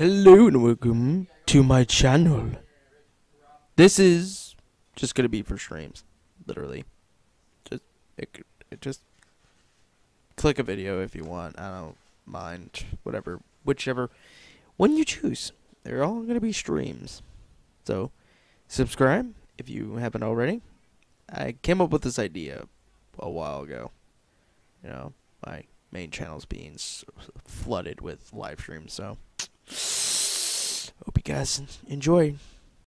Hello and welcome to my channel. This is just gonna be for streams, literally. Just it, it just click a video if you want. I don't mind whatever, whichever one you choose. They're all gonna be streams. So subscribe if you haven't already. I came up with this idea a while ago. You know, my main channel's being flooded with live streams, so guys enjoy.